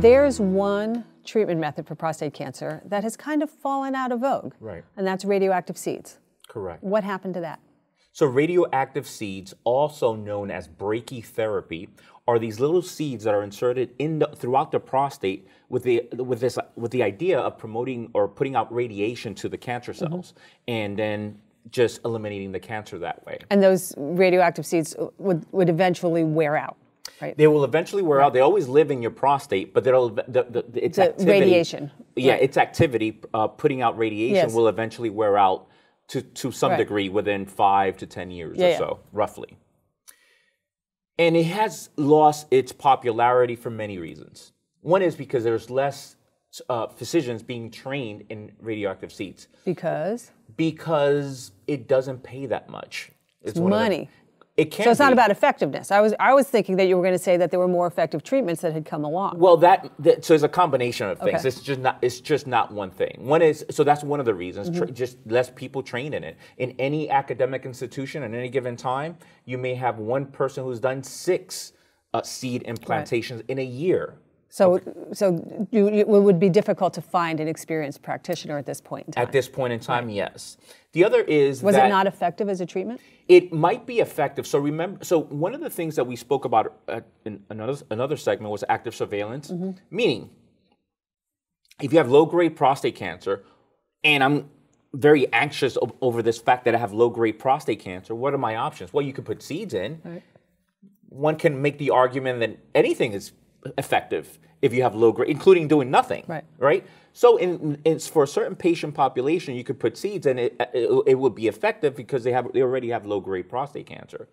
There's one treatment method for prostate cancer that has kind of fallen out of vogue. Right. And that's radioactive seeds. Correct. What happened to that? So radioactive seeds, also known as brachytherapy, are these little seeds that are inserted in the, throughout the prostate with the with this with the idea of promoting or putting out radiation to the cancer mm-hmm. cells, and then just eliminating the cancer that way. And those radioactive seeds would, would eventually wear out, right? They will eventually wear out. They always live in your prostate, but they'll the, the, the, its The activity, radiation. Yeah, Right. its activity uh, putting out radiation Yes. will eventually wear out to to some Right. degree within five to ten years Yeah, or yeah. so, roughly. And it has lost its popularity for many reasons. One is because there's less uh, physicians being trained in radioactive seeds Because because it doesn't pay that much. It's one of the- money. It can so it's not about effectiveness. I was I was thinking that you were going to say that there were more effective treatments that had come along. Well, that, that so it's a combination of things. Okay. It's just not it's just not one thing. One is so that's one of the reasons. Mm-hmm. Tra- just less people trained in it. In any academic institution at any given time, you may have one person who's done six uh, seed implantations in a year. So so you, it would be difficult to find an experienced practitioner at this point in time. At this point in time, yes. The other is was it not effective as a treatment? it might be effective. So remember, so one of the things that we spoke about in another another segment was active surveillance, Mm-hmm. meaning if you have low grade prostate cancer, and I'm very anxious o- over this fact that I have low grade prostate cancer, what are my options? Well, you could put seeds in. Right. One can make the argument that anything is effective if you have low grade, including doing nothing. Right. Right. So, in, it's for a certain patient population, you could put seeds, and it, it, it would be effective because they have they already have low grade prostate cancer.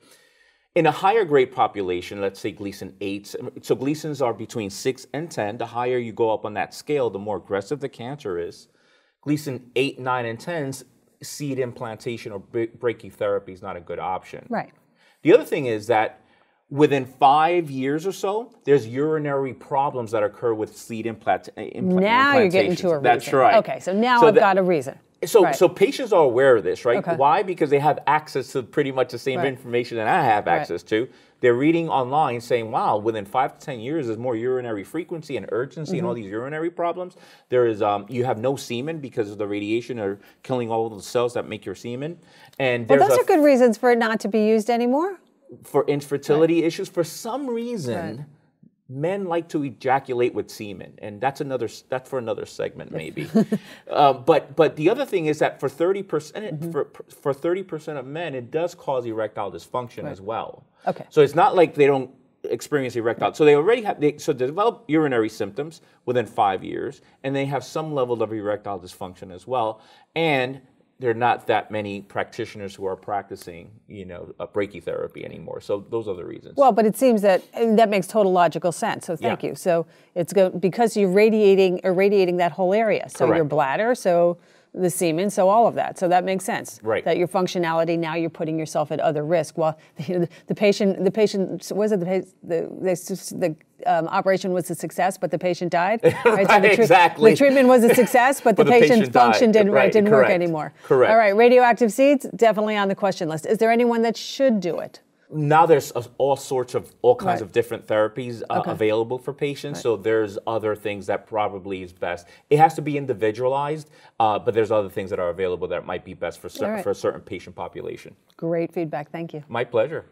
In a higher grade population, let's say Gleason 8, so Gleasons are between 6 and 10. The higher you go up on that scale, the more aggressive the cancer is. Gleason 8, 9, and 10s, seed implantation or brachytherapy is not a good option. Right. The other thing is that within five years or so, there's urinary problems that occur with seed implant, implant Now you're getting to a reason. That's right. Okay, so now So I've that- got a reason. so, Right. so patients are aware of this, right? Okay. Why? Because they have access to pretty much the same Right. information that I have Right. access to. They're reading online saying, wow, within five to 10 years, there's more urinary frequency and urgency and all Mm-hmm. these urinary problems. There is, um, you have no semen because of the radiation are killing all the cells that make your semen. And Well, those a are good reasons for it not to be used anymore. For infertility issues. For some reason, men like to ejaculate with semen, and that's another that's for another segment maybe. uh, but but the other thing is that for thirty percent Mm-hmm. for for thirty percent of men, it does cause erectile dysfunction as well. Okay. So it's not like they don't experience erectile. So they already have they, so they develop urinary symptoms within five years, and they have some level of erectile dysfunction as well, and there are not that many practitioners who are practicing, you know, brachytherapy anymore. So those are the reasons. Well, but it seems that and that makes total logical sense. So thank Yeah. you. So it's go because you're radiating irradiating that whole area. So your bladder, so the semen, so all of that. So that makes sense. Right. That your functionality now you're putting yourself at other risk. Well, the, the patient the patient was it the the the, the um, operation was a success, but the patient died. Right. so the exactly. The treatment was a success, but, But the, the patient, patient function didn't Right, didn't work anymore. Correct. All right. Radioactive seeds definitely on the question list. Is there anyone that should do it? Now there's all sorts of all kinds Right. of different therapies uh, Okay. available for patients so there's other things that probably is best it has to be individualized uh, but there's other things that are available that might be best for, cer- right. for a certain patient population Great feedback. Thank you. my pleasure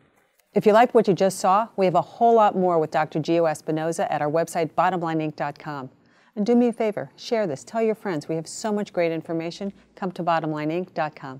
If you like what you just saw, we have a whole lot more with Dr. Geo Espinosa at our website, bottomlineinc.com. And do me a favor, share this, tell your friends. We have so much great information. Come to bottomlineinc.com.